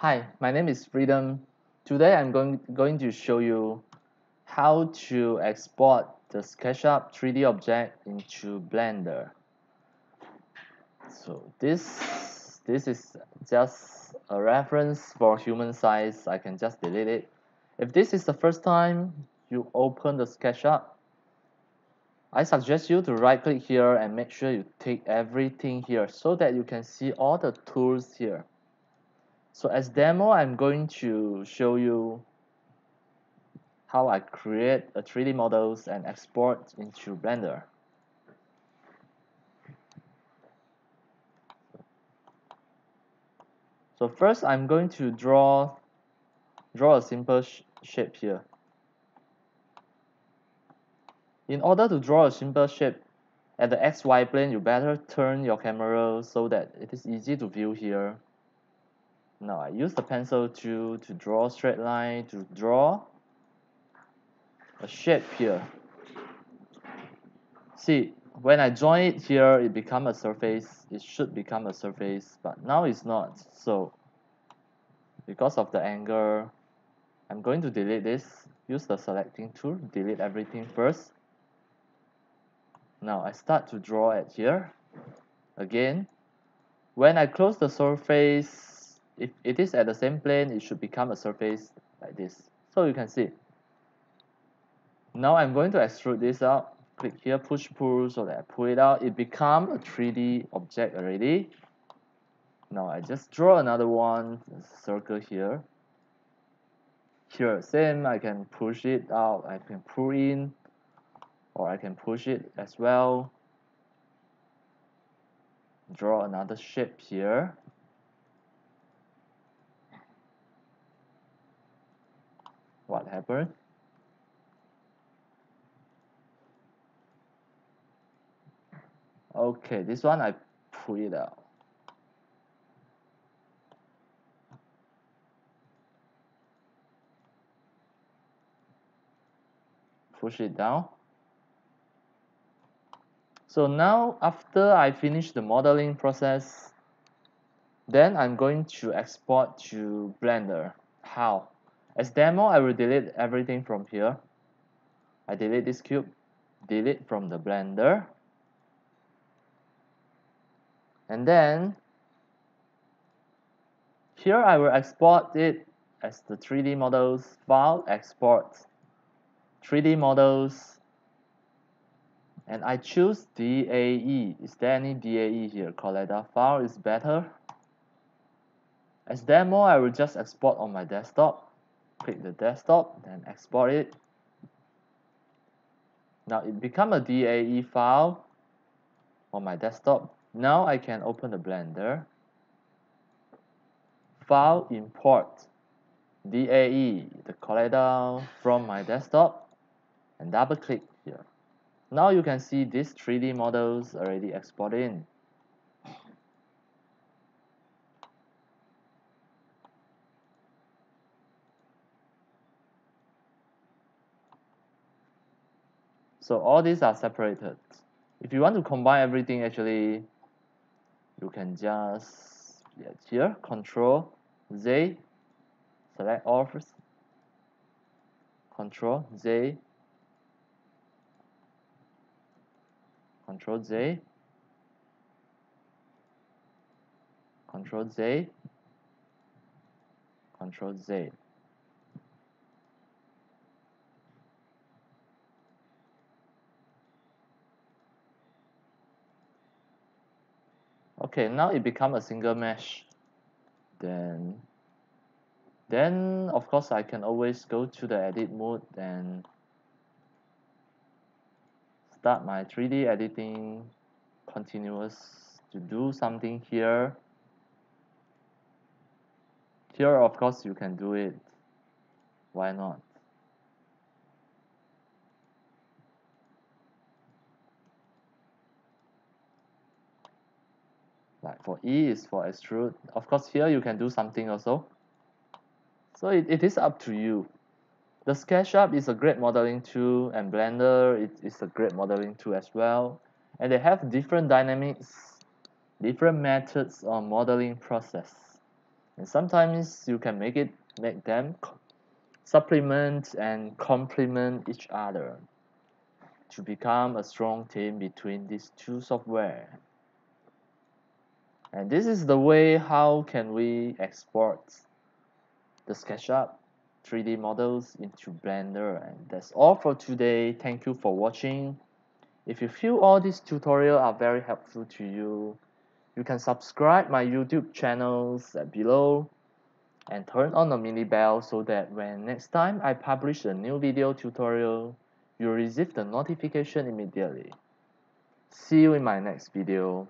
Hi, my name is Freedom. Today I'm going, going to show you how to export the SketchUp 3D object into Blender. So this, this is just a reference for human size. I can just delete it. If this is the first time you open the SketchUp, I suggest you to right click here and make sure you take everything here so that you can see all the tools here. So as demo, I'm going to show you how I create a 3D models and export into Blender. So first I'm going to draw draw a simple sh shape here. In order to draw a simple shape at the XY plane, you better turn your camera so that it is easy to view here. Now I use the pencil tool to draw a straight line to draw a shape here. See, when I join it here, it become a surface. It should become a surface, but now it's not. So because of the angle, I'm going to delete this. Use the selecting tool, delete everything first. Now I start to draw it here. Again, when I close the surface, if it is at the same plane, it should become a surface like this. So you can see. Now I'm going to extrude this out. Click here, push pull, so that I pull it out. It become a 3D object already. Now I just draw another one, circle here. Here, same, I can push it out, I can pull in, or I can push it as well draw another shape here what happened okay this one I pull it out push it down so now after I finish the modeling process, then I'm going to export to Blender. How? As demo, I will delete everything from here. I delete this cube, delete from the Blender. And then here I will export it as the 3D models file export 3D models and I choose DAE. Is there any DAE here? Collada file is better. As demo, I will just export on my desktop. Click the desktop, and export it. Now it become a DAE file on my desktop. Now I can open the Blender. File import DAE, the Collada from my desktop, and double click here. Now you can see these 3D models already exported in. So all these are separated. If you want to combine everything, actually, you can just yeah, here, Control Z, select all first, Control Z, Control Z, Control Z, Control Z. Okay, now it become a single mesh. Then, then of course I can always go to the edit mode and start my 3D editing continuous to do something here. Here of course you can do it. Why not like for E is for extrude of course here you can do something also so it, it is up to you the SketchUp is a great modeling tool and Blender it is a great modeling tool as well. And they have different dynamics, different methods on modeling process. and sometimes you can make it make them supplement and complement each other to become a strong team between these two software and this is the way how can we export the SketchUp 3D models into Blender and that's all for today thank you for watching if you feel all these tutorials are very helpful to you you can subscribe my YouTube channels below and turn on the mini bell so that when next time I publish a new video tutorial, you'll receive the notification immediately. See you in my next video.